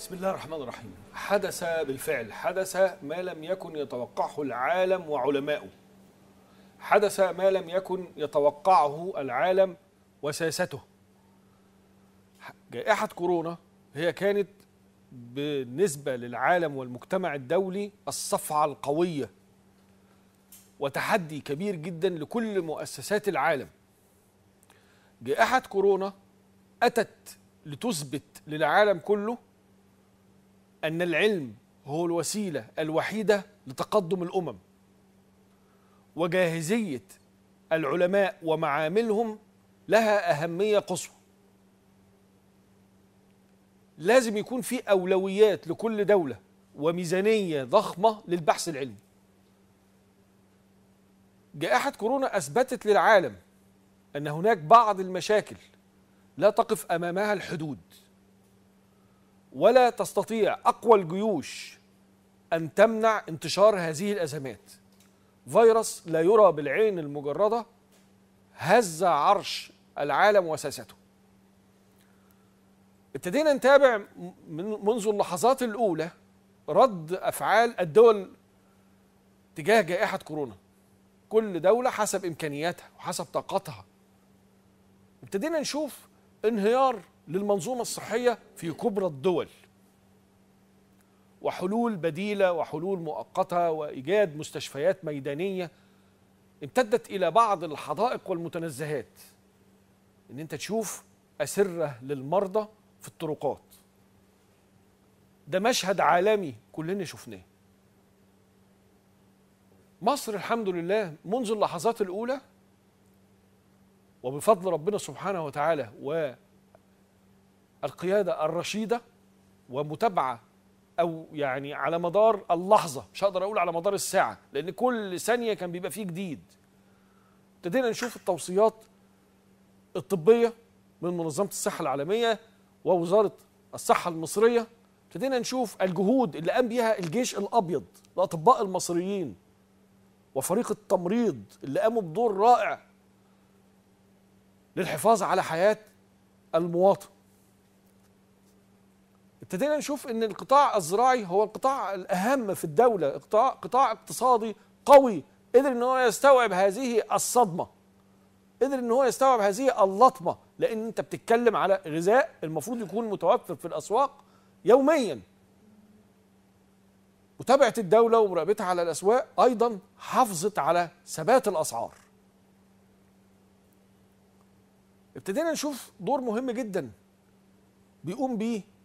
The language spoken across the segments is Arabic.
بسم الله الرحمن الرحيم. حدث بالفعل حدث ما لم يكن يتوقعه العالم وعلماؤه. حدث ما لم يكن يتوقعه العالم وسياسته. جائحة كورونا هي كانت بالنسبة للعالم والمجتمع الدولي الصفعة القوية وتحدي كبير جدا لكل مؤسسات العالم. جائحة كورونا أتت لتثبت للعالم كله أن العلم هو الوسيلة الوحيدة لتقدم الأمم. وجاهزية العلماء ومعاملهم لها أهمية قصوى. لازم يكون في أولويات لكل دولة وميزانية ضخمة للبحث العلمي. جائحة كورونا أثبتت للعالم أن هناك بعض المشاكل لا تقف أمامها الحدود. ولا تستطيع أقوى الجيوش أن تمنع انتشار هذه الأزمات. فيروس لا يرى بالعين المجردة هز عرش العالم وساسته. ابتدينا نتابع من منذ اللحظات الأولى رد أفعال الدول تجاه جائحة كورونا. كل دولة حسب إمكانياتها وحسب طاقتها. ابتدينا نشوف انهيار للمنظومة الصحية في كبرى الدول. وحلول بديلة وحلول مؤقتة وإيجاد مستشفيات ميدانية امتدت إلى بعض الحدائق والمتنزهات. إن أنت تشوف أسرة للمرضى في الطرقات. ده مشهد عالمي كلنا شفناه. مصر الحمد لله منذ اللحظات الأولى وبفضل ربنا سبحانه وتعالى والقياده الرشيدة ومتابعة أو يعني على مدار اللحظة مش هقدر أقول على مدار الساعة لأن كل ثانية كان بيبقى فيه جديد. ابتدينا نشوف التوصيات الطبية من منظمة الصحة العالمية ووزارة الصحة المصرية. ابتدينا نشوف الجهود اللي قام بيها الجيش الأبيض الأطباء المصريين وفريق التمريض اللي قاموا بدور رائع للحفاظ على حياة المواطن. ابتدينا نشوف إن القطاع الزراعي هو القطاع الأهم في الدولة قطاع قطاع اقتصادي قوي قدر إن هو يستوعب هذه الصدمة قدر إن هو يستوعب هذه اللطمة لأن أنت بتتكلم على غذاء المفروض يكون متوفر في الأسواق يوميا. متابعة الدولة ومراقبتها على الأسواق أيضا حافظت على ثبات الأسعار. ابتدينا نشوف دور مهم جدا بيقوم بيه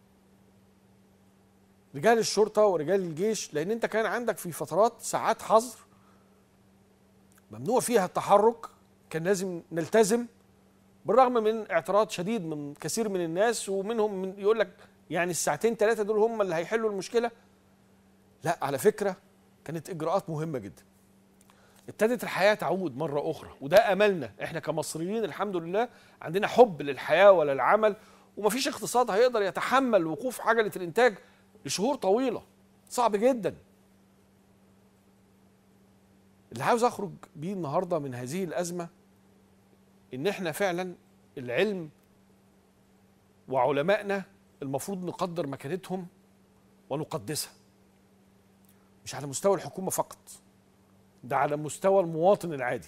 رجال الشرطة ورجال الجيش لأن أنت كان عندك في فترات ساعات حظر ممنوع فيها التحرك كان لازم نلتزم بالرغم من اعتراض شديد من كثير من الناس ومنهم من يقول لك يعني الساعتين ثلاثة دول هم اللي هيحلوا المشكلة. لا على فكرة كانت إجراءات مهمة جدا. ابتدت الحياة تعود مرة أخرى وده أملنا. إحنا كمصريين الحمد لله عندنا حب للحياة وللعمل ومفيش اقتصاد هيقدر يتحمل وقوف عجله الانتاج لشهور طويلة. صعب جدا. اللي عاوز أخرج بيه النهارده من هذه الأزمة إن إحنا فعلا العلم وعلمائنا المفروض نقدر مكانتهم ونقدسها. مش على مستوى الحكومة فقط ده على مستوى المواطن العادي.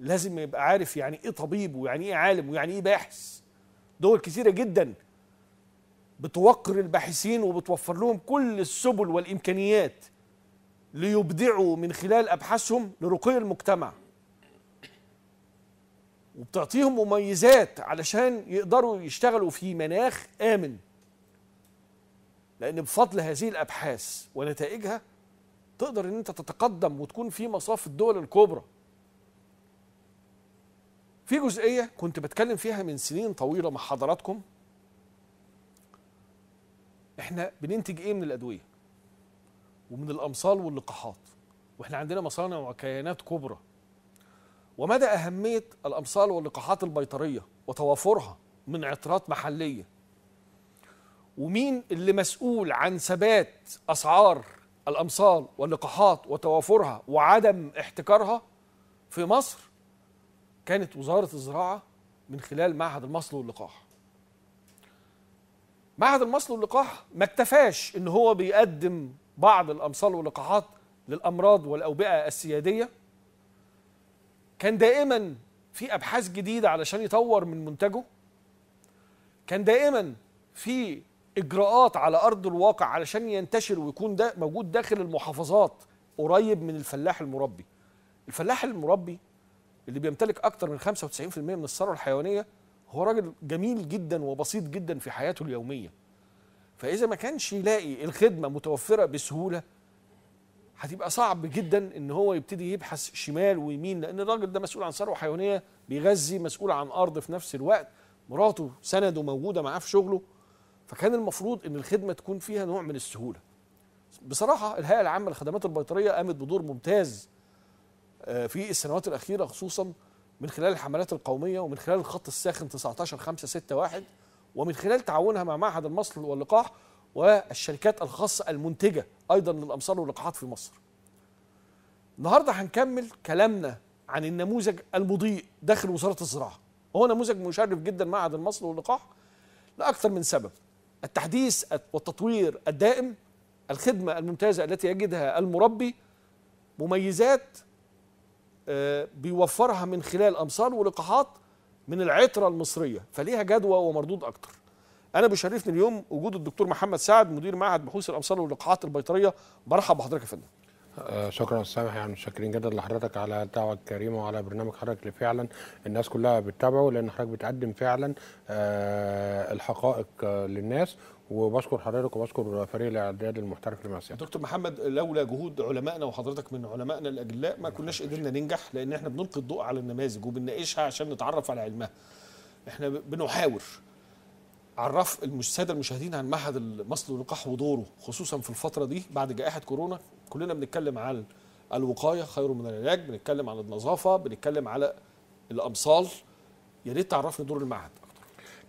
لازم يبقى عارف يعني إيه طبيب ويعني إيه عالم ويعني إيه باحث. دول كثيره جدا بتوقر الباحثين وبتوفر لهم كل السبل والإمكانيات ليبدعوا من خلال أبحاثهم لرقي المجتمع. وبتعطيهم مميزات علشان يقدروا يشتغلوا في مناخ آمن. لأن بفضل هذه الأبحاث ونتائجها تقدر إن أنت تتقدم وتكون في مصاف الدول الكبرى. في جزئية كنت بتكلم فيها من سنين طويلة مع حضراتكم. إحنا بننتج إيه من الأدوية؟ ومن الأمصال واللقاحات. وإحنا عندنا مصانع وكيانات كبرى. ومدى أهمية الأمصال واللقاحات البيطرية وتوافرها من عطرات محلية؟ ومين اللي مسؤول عن ثبات أسعار الأمصال واللقاحات وتوافرها وعدم احتكارها في مصر؟ كانت وزارة الزراعة من خلال معهد المصل واللقاح. معهد المصل واللقاح ما اكتفاش إن هو بيقدم بعض الامصال واللقاحات للأمراض والأوبئة السيادية. كان دائما في أبحاث جديدة علشان يطور من منتجه. كان دائما في إجراءات على أرض الواقع علشان ينتشر ويكون ده موجود داخل المحافظات قريب من الفلاح المربي. الفلاح المربي اللي بيمتلك أكتر من 95% من الثروة الحيوانية هو راجل جميل جدا وبسيط جدا في حياته اليومية. فإذا ما كانش يلاقي الخدمة متوفرة بسهولة هتبقى صعب جدا إن هو يبتدي يبحث شمال ويمين لأن الراجل ده مسؤول عن ثروة حيوانية بيغذي مسؤول عن أرض في نفس الوقت. مراته سنده موجودة معاه في شغله. فكان المفروض إن الخدمة تكون فيها نوع من السهولة. بصراحة الهيئة العامة للخدمات البيطرية قامت بدور ممتاز آه، في السنوات الأخيرة خصوصا من خلال الحملات القومية ومن خلال الخط الساخن 19 5 6 1 ومن خلال تعاونها مع معهد المصل واللقاح والشركات الخاصة المنتجة أيضا للأمصار واللقاحات في مصر. النهارده هنكمل كلامنا عن النموذج المضيء داخل وزارة الزراعة. وهو نموذج مشرف جدا معهد المصل واللقاح لأكثر من سبب. التحديث والتطوير الدائم، الخدمة الممتازة التي يجدها المربي، مميزات بيوفرها من خلال امصار ولقاحات من العطرة المصرية فليها جدوى ومردود أكتر. أنا بيشرفني اليوم وجود الدكتور محمد سعد مدير معهد بحوث الامصار واللقاحات البيطرية. برحب بحضرتك يا فندم. آه، شكرا أستاذ يعني متشكرين جدا لحضرتك على الدعوه الكريمه وعلى برنامج حضرتك اللي فعلا الناس كلها بتتابعه لأن حضرتك بتقدم فعلا آه، الحقائق آه، للناس. وبشكر حضرتك وبشكر فريق الأعداد المحترف لمعسيا دكتور محمد لولا جهود علمائنا وحضرتك من علمائنا الأجلاء ما كناش قدرنا ننجح لأن إحنا بنلقي الضوء على النماذج وبنناقشها عشان نتعرف على علمها. إحنا بنحاور عرف الساده المشاهدين عن معهد المصل واللقاح ودوره خصوصا في الفترة دي بعد جائحة كورونا. كلنا بنتكلم عن الوقاية خير من العلاج بنتكلم عن النظافة بنتكلم على الأمصال. يا ريت تعرفني دور المعهد.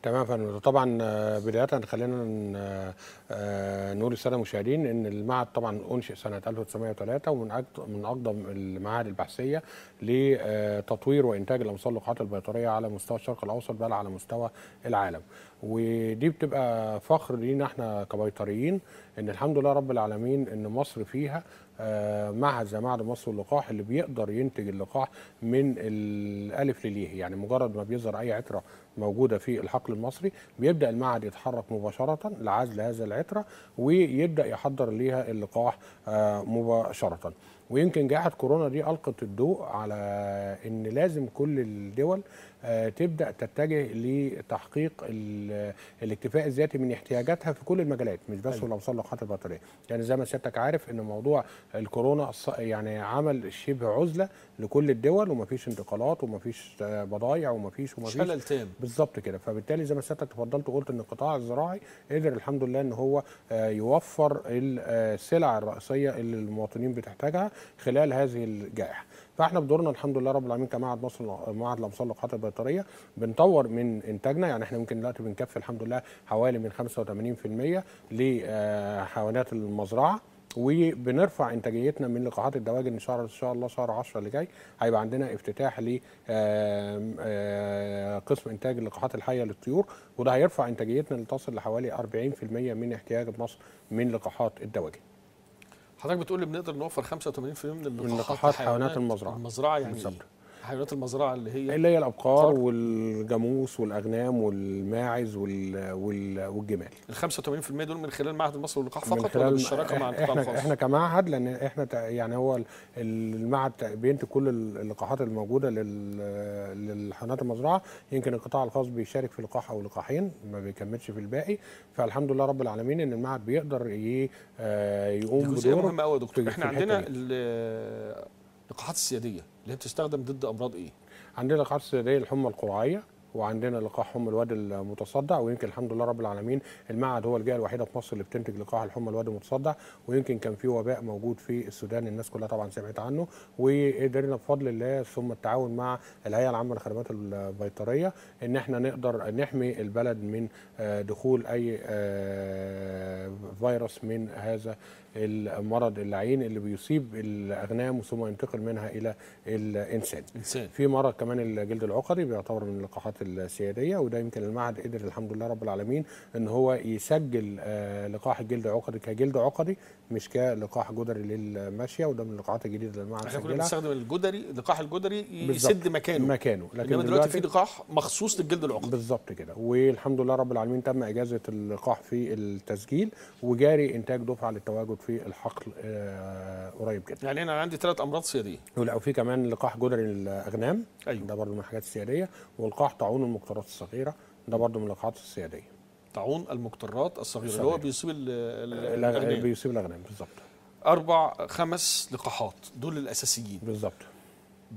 تمام فندم طبعا آه، بداية خلينا آه، آه، نقول للسادة المشاهدين إن المعهد طبعا أنشئ سنة 1903 ومن من أقدم المعاهد البحثية لتطوير وإنتاج الأمصار واللقاحات البيطرية على مستوى الشرق الأوسط بل على مستوى العالم. ودي بتبقى فخر لينا إحنا كبيطريين إن الحمد لله رب العالمين إن مصر فيها معهد زي معهد مصر واللقاح اللي بيقدر ينتج اللقاح من الألف لليه. يعني مجرد ما بيظهر أي عتره موجودة في الحقل المصري بيبدأ المعهد يتحرك مباشرة لعزل هذا العتره ويبدأ يحضر ليها اللقاح آه، مباشرة. ويمكن جائحة كورونا دي ألقت الضوء على إن لازم كل الدول آه، تبدأ تتجه لتحقيق ال- الاكتفاء الذاتي من احتياجاتها في كل المجالات مش بس في الامصار واللقاحات البيطريه يعني زي ما سيادتك عارف إن موضوع الكورونا يعني عمل شبه عزلة لكل الدول ومفيش انتقالات ومفيش آه، بضايع ومفيش ومفيش. شلل تام. بالظبط كده. فبالتالي زي ما سيادتك تفضلت وقلت إن القطاع الزراعي قدر الحمد لله إن هو آه، يوفر ال- آه، السلع الرئيسية اللي المواطنين بتحتاجها خلال هذه الجائحة. فاحنا بدورنا الحمد لله رب العالمين كمعهد مصر معهد الامصار واللقاحات البيطرية. بنطور من إنتاجنا يعني إحنا ممكن دلوقتي بنكفي الحمد لله حوالي من 85% لحيوانات المزرعة وبنرفع إنتاجيتنا من لقاحات الدواجن الله إن شاء الله شهر 10 اللي جاي. هيبقى عندنا افتتاح ل آه، قسم إنتاج اللقاحات الحية للطيور وده هيرفع إنتاجيتنا لتصل لحوالي 40% من احتياج مصر من لقاحات الدواجن. حضرتك بتقول بنقدر نوفر 85% من اللقاحات حيوانات المزرعة. المزرعة يعني بالظبط. حيوانات المزرعة اللي هي اللي هي الأبقار طب. والجاموس والأغنام والماعز وال- وال- والجمال. ال 85% دول من خلال معهد المصري واللقاح من فقط ولا بالشراكة مع القطاع الخاص؟ إحنا كمعهد لأن إحنا يعني هو ال- المعهد بينتج كل اللقاحات الموجودة لل- للحيوانات المزرعة. يمكن القطاع الخاص بيشارك في لقاح أو لقاحين ما بيكملش في الباقي. فالحمد لله رب العالمين إن المعهد بيقدر دي يقوم بدوره مهمه قوي يا دكتور. إحنا عندنا اللقاحات السيادية. اللي بتستخدم ضد أمراض إيه؟ عندنا لقاحات السيديه الحمى القرعية وعندنا لقاح حمى الواد المتصدع ويمكن الحمد لله رب العالمين المعهد هو الجهة الوحيدة في مصر اللي بتنتج لقاح الحمى الواد المتصدع ويمكن كان في وباء موجود في السودان الناس كلها طبعا سمعت عنه وقدرنا بفضل الله ثم التعاون مع الهيئة العامة للخدمات البيطريه إن إحنا نقدر نحمي البلد من آه، دخول أي آه، فيروس من هذا المرض اللعين اللي بيصيب الاغنام ثم ينتقل منها إلى الإنسان. إنسان. في مرض كمان الجلد العقدي بيعتبر من اللقاحات السيادية وده يمكن المعهد قدر الحمد لله رب العالمين إن هو يسجل آه، لقاح الجلد العقدي كجلد عقدي مش كلقاح جدري للماشيه وده من اللقاحات الجديدة اللي المعهد إحنا كنا بنستخدم الجدري اللقاح الجدري. يسد مكانه. مكانه. إنما دلوقتي في لقاح مخصوص للجلد العقدي بالظبط كده. والحمد لله رب العالمين تم إجازة اللقاح في التسجيل وجاري إنتاج دفعة للتواجد في الحقل آه، قريب جدا. يعني أنا عندي ثلاث أمراض سياديه ولو في كمان لقاح جدري للاغنام أيوه. ده برضه من الحاجات السيادية. ولقاح طاعون المقطرات الصغيرة ده برضه من اللقاحات السيادية. طاعون المقطرات الصغيرة اللي. هو بيصيب الأغنام. بيصيب الأغنام بالظبط. أربع خمس لقاحات دول الأساسيين. بالظبط.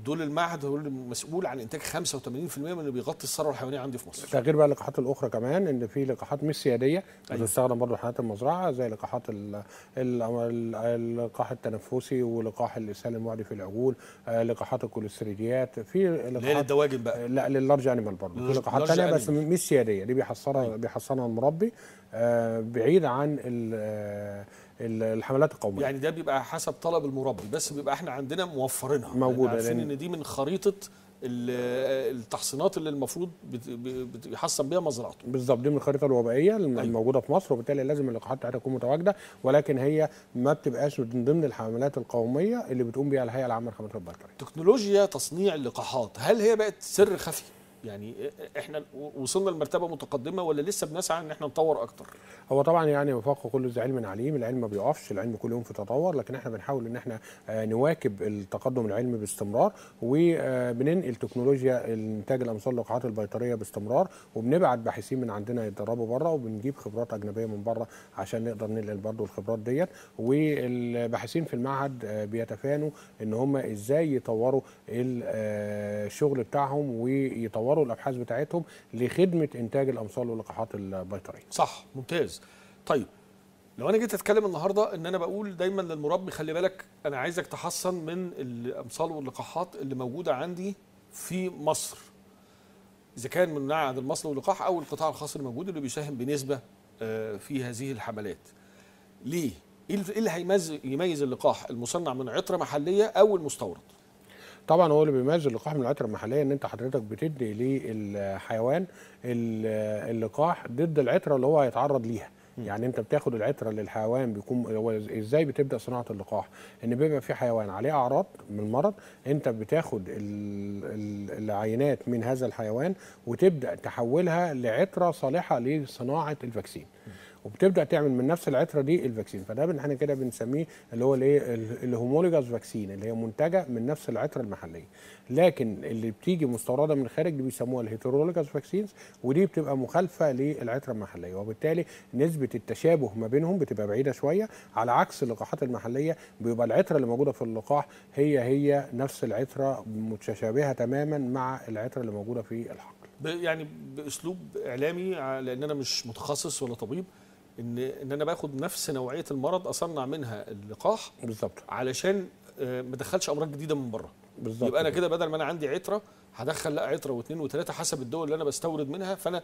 دول المعهد هو المسؤول عن إنتاج 85% من اللي بيغطي الثروة الحيوانية عندي في مصر ده غير بقى اللقاحات الأخرى كمان إن في لقاحات مش سيادية أيوة. بتستخدم برضه في حالات المزرعة زي لقاحات ال- ال- ال- اللقاح التنفسي ولقاح الاسهال المعدي في العجول آه، لقاحات الكلوستريديات في لقاحات للدواجن بقى لا لل large animal برضه في لقاحات ثانية بس. مش سيادية دي بيحصلها أيوة. المربي آه، بعيد عن آه، ال- الحملات القومية. يعني ده بيبقى حسب طلب المربي بس بيبقى إحنا عندنا موفرينها. موجودة، لأن عارفين إن دي من خريطة ال- التحصينات اللي المفروض بيحصن بيها مزرعته. بالظبط دي من الخريطة الوبائيه الموجودة في مصر وبالتالي لازم اللقاحات بتاعتها تكون متواجدة ولكن هي ما بتبقاش من ضمن الحملات القومية اللي بتقوم بيها الهيئة العامة للخدمات البيطريه تكنولوجيا تصنيع اللقاحات هل هي بقت سر خفي؟ يعني إحنا وصلنا لمرتبة متقدمة ولا لسه بنسعى ان إحنا نطور أكتر؟ هو طبعا يعني وفق كل ذي علم عليم العلم ما بيقفش العلم كل يوم في تطور لكن إحنا بنحاول ان إحنا آه، نواكب التقدم العلمي باستمرار وبننقل تكنولوجيا انتاج الامصار اللقاحات البيطرية باستمرار وبنبعت باحثين من عندنا يتدربوا بره وبنجيب خبرات أجنبية من بره عشان نقدر ننقل برضه الخبرات ديت. والباحثين في المعهد آه، بيتفانوا إن هم إزاي يطوروا ال- آه، الشغل بتاعهم ويطوروا الأبحاث بتاعتهم لخدمة إنتاج الامصار واللقاحات البيطرية. صح ممتاز. طيب لو أنا جيت أتكلم النهارده إن أنا بقول دايما للمربي خلي بالك أنا عايزك تحصن من الأمصال واللقاحات اللي موجودة عندي في مصر. إذا كان من معهد المصل واللقاح أو القطاع الخاص الموجود اللي بيساهم بنسبة آه، في هذه الحملات. ليه؟ إيه إيه اللي هيميز يميز اللقاح المصنع من عطرة محلية أو المستورد؟ طبعا هو اللي بيميز اللقاح من العطر المحلية إن أنت حضرتك بتدي للحيوان ال- اللقاح ضد العطرة اللي هو هيتعرض ليها. يعني أنت بتاخد العطرة للحيوان بيكون هو إزاي بتبدأ صناعة اللقاح؟ إن بيبقى في حيوان عليه أعراض من المرض أنت بتاخد ال- ال- العينات من هذا الحيوان وتبدأ تحولها لعطرة صالحة لصناعة الفاكسين. وبتبدأ تعمل من نفس العطرة دي ال vaccine. فده إحنا كده بنسميه اللي هو الإيه؟ ال- ال homologous vaccine اللي هي منتجة من نفس العطرة المحلية. لكن اللي بتيجي مستوردة من الخارج دي بيسموها ال heterologous vaccines ودي بتبقى مخالفة للعطرة المحلية. وبالتالي نسبة التشابه ما بينهم بتبقى بعيدة شوية على عكس اللقاحات المحلية بيبقى العطرة اللي موجودة في اللقاح هي هي نفس العطرة متشابهة تماما مع العطرة اللي موجودة في الحقل. يعني بأسلوب إعلامي ع- لأن أنا مش متخصص ولا طبيب إن إن أنا باخد نفس نوعية المرض أصنع منها اللقاح بالظبط علشان آه، ما أدخلش أمراض جديدة من بره. بالظبط يبقى أنا كده. بدل ما أنا عندي عطرة هدخل لا عطرة واثنين وثلاثه حسب الدول اللي أنا بستورد منها فأنا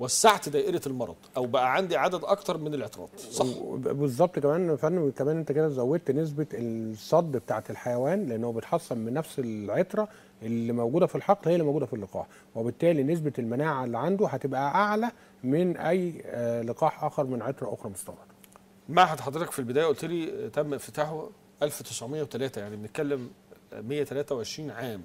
وسعت دائرة المرض أو بقى عندي عدد أكتر من العطرات صح. بالظبط كمان يا فندم كمان أنت كده زودت نسبة الصد بتاعة الحيوان لأنه بيتحصن من نفس العطرة اللي موجودة في الحقل هي اللي موجودة في اللقاح وبالتالي نسبة المناعة اللي عنده هتبقى أعلى من أي آه، لقاح آخر من عطره أخرى مستورده معهد حضرتك في البداية قلت لي تم افتتاحه 1903 يعني بنتكلم آه، 123 عام.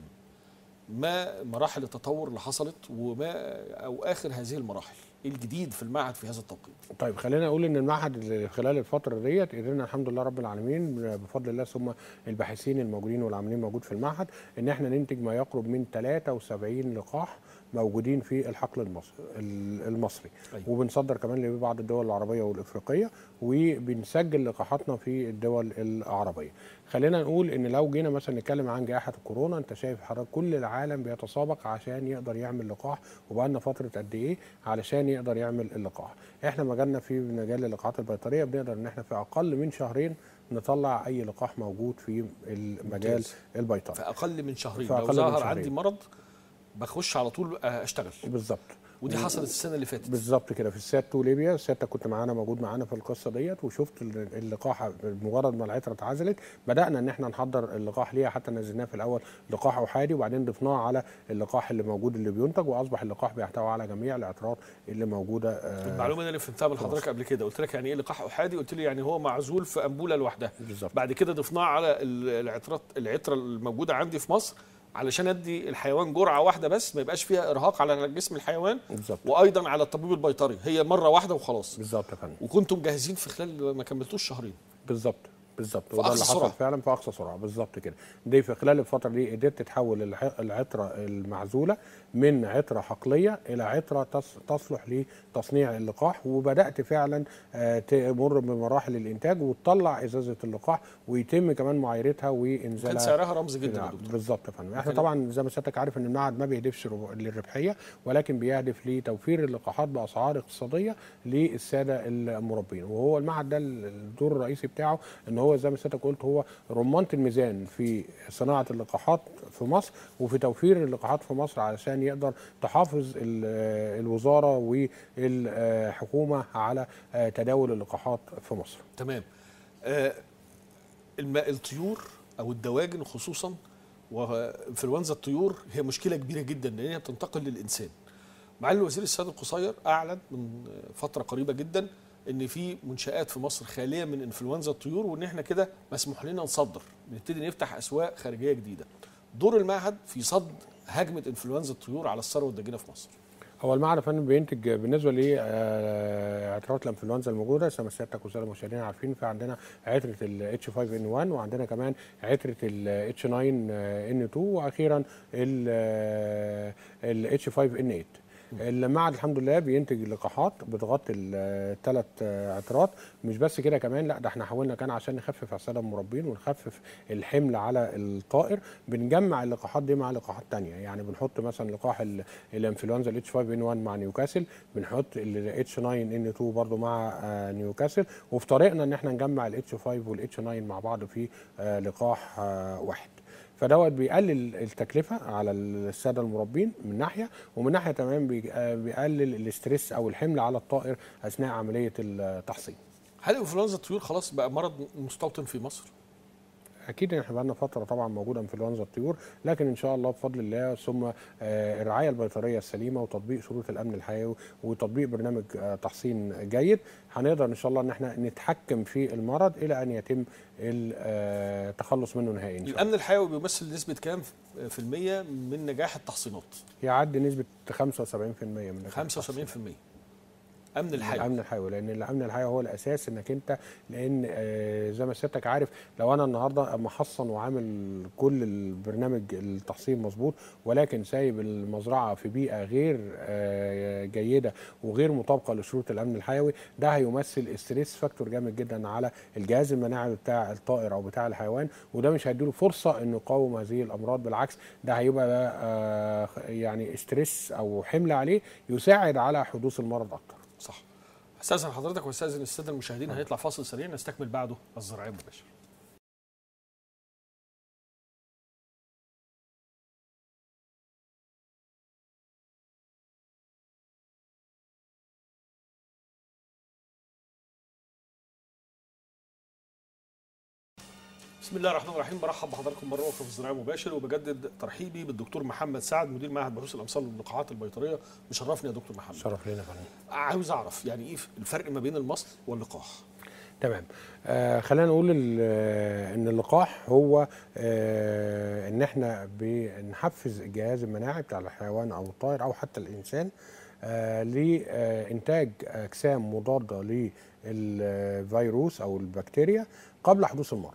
ما مراحل التطور اللي حصلت وما أو آخر هذه المراحل؟ الجديد في المعهد في هذا التوقيت. طيب خلينا نقول إن المعهد خلال الفترة ديت قدرنا الحمد لله رب العالمين بفضل الله ثم الباحثين الموجودين والعاملين موجود في المعهد إن إحنا ننتج ما يقرب من 73 لقاح موجودين في الحقل المصري المصري أيوة. وبنصدر كمان لبعض الدول العربية والإفريقية وبنسجل لقاحاتنا في الدول العربية خلينا نقول إن لو جينا مثلا نتكلم عن جائحة الكورونا أنت شايف حضرتك كل العالم بيتسابق عشان يقدر يعمل لقاح وبقالنا فترة قد إيه علشان يقدر يعمل اللقاح إحنا مجالنا في مجال اللقاحات البيطرية بنقدر إن إحنا في أقل من شهرين نطلع أي لقاح موجود في المجال. البيطري في أقل من شهرين لو ظهر. عندي مرض بخش على طول آه، اشتغل. بالظبط. ودي حصلت السنة اللي فاتت. بالظبط كده في 2 ليبيا. سيادتك كنت معانا موجود معانا في القصة ديت وشفت ال- اللقاح مجرد ما العتره اتعزلت بدأنا إن إحنا نحضر اللقاح ليها. حتى نزلناه في الأول لقاح احادي وبعدين ضفناه على اللقاح اللي موجود اللي بينتج وأصبح اللقاح بيحتوي على جميع العطرات اللي موجودة آه، المعلومة دي أنا فهمتها من حضرتك قبل كده. قلت لك يعني إيه لقاح احادي قلت لي يعني هو معزول في انبوله لوحدها. بالظبط. بعد كده ضفناه على ال- العطرات العطرة الموجودة عندي في مصر علشان ادي الحيوان جرعة واحدة بس ما يبقاش فيها إرهاق على جسم الحيوان بالظبط. وأيضا على الطبيب البيطري. هي مرة واحدة وخلاص. بالظبط يا فندم. وكنتم جاهزين في خلال ما كملتوش شهرين. بالظبط. بالظبط وده اللي حصل سرعة. فعلا في أقصى سرعة بالظبط كده. دي في خلال الفترة دي قدرت تحول العطرة المعزولة من عطرة حقلية إلى عطرة تص- تصلح لتصنيع اللقاح وبدأت فعلا آه، تمر بمراحل الإنتاج وتطلع إزازة اللقاح ويتم كمان معايرتها كان وانزالها سعرها رمزي جدا يا نعم، دكتور. بالظبط يا فندم. إحنا طبعا زي ما سيادتك عارف إن المعهد ما بيهدفش رب- للربحية ولكن بيهدف لتوفير اللقاحات بأسعار اقتصادية للسادة المربين. وهو المعهد ده الدور الرئيسي بتاعه إن هو زي ما سيادتك قلت هو رمانة الميزان في صناعة اللقاحات في مصر وفي توفير اللقاحات في مصر علشان يقدر تحافظ ال- الوزارة والحكومة على تداول اللقاحات في مصر. تمام. آه الم- الطيور أو الدواجن خصوصا وإنفلونزا الطيور هي مشكلة كبيرة جدا لأن هي بتنتقل للإنسان. معالي الوزير السيد القصير أعلن من فترة قريبة جدا إن في منشآت في مصر خالية من إنفلونزا الطيور وإن إحنا كده مسموح لنا نصدر نبتدي نفتح أسواق خارجية جديدة. دور المعهد في صد هجمة إنفلونزا الطيور على الثروة الداجنه في مصر. هو المعهد فندم بينتج بالنسبة لاعتراضات الانفلونزا الموجودة زي ما سيادتك والساده المشاهدين عارفين في عندنا عتره ال H5N1 وعندنا كمان عتره ال H9N2 وأخيرا ال H5N8 المعهد الحمد لله بينتج لقاحات بتغطي الثلاث عطرات. مش بس كده كمان لا ده إحنا حاولنا كان عشان نخفف الساده المربين ونخفف الحمل على الطائر بنجمع اللقاحات دي مع لقاحات تانية. يعني بنحط مثلا لقاح ال- الإنفلونزا ال H 5 N 1 مع نيوكاسل بنحط ال H 9 N 2 برضو مع آه، نيوكاسل وفي طريقنا إن إحنا نجمع ال H 5 وال H 9 مع بعض في آه، لقاح آه، واحد. فدوت بيقلل التكلفة على السادة المربين من ناحية ومن ناحية تمام بي- بيقلل الاسترس أو الحمل على الطائر أثناء عملية التحصين. هل إنفلونزا الطيور خلاص بقى مرض مستوطن في مصر؟ أكيد إحنا بقالنا فترة طبعا موجودة إنفلونزا الطيور لكن إن شاء الله بفضل الله ثم آه، الرعاية البيطرية السليمة وتطبيق شروط الأمن الحيوي وتطبيق برنامج آه، تحصين جيد هنقدر إن شاء الله إن إحنا نتحكم في المرض إلى أن يتم التخلص منه نهائيا الأمن الحيوي بيمثل نسبة كام في المية من نجاح التحصينات؟ يعدي نسبة 75% من نجاح 75% أمن الحيوي. الامن الحيوي لأن الامن الحيوي هو الأساس إنك أنت لأن آه، زي ما سيادتك عارف لو أنا النهارده محصن وعامل كل البرنامج التحصين مظبوط ولكن سايب المزرعة في بيئة غير آه، جيدة وغير مطابقة لشروط الأمن الحيوي ده هيمثل stress factor جامد جدا على الجهاز المناعي بتاع الطائر أو بتاع الحيوان وده مش هيديله فرصة إنه يقاوم هذه الأمراض بالعكس ده هيبقى آه، يعني استريس أو حمل عليه يساعد على حدوث المرض أكتر. استاذن حضرتك واستاذن الساده المشاهدين هنطلع فاصل سريع نستكمل بعده الزراعيه مباشر بسم الله الرحمن الرحيم. برحب بحضراتكم مرة أخرى في الزراعة مباشر وبجدد ترحيبي بالدكتور محمد سعد مدير معهد بحوث الامصار واللقاحات البيطرية. مشرفني يا دكتور محمد. شرف لنا فندم. عاوز أعرف يعني إيه الفرق ما بين المصل واللقاح؟ تمام. آه خلينا نقول آه، إن اللقاح هو آه إن إحنا بنحفز الجهاز المناعي بتاع الحيوان أو الطائر أو حتى الإنسان آه لإنتاج أجسام مضادة للفيروس أو البكتيريا قبل حدوث المرض.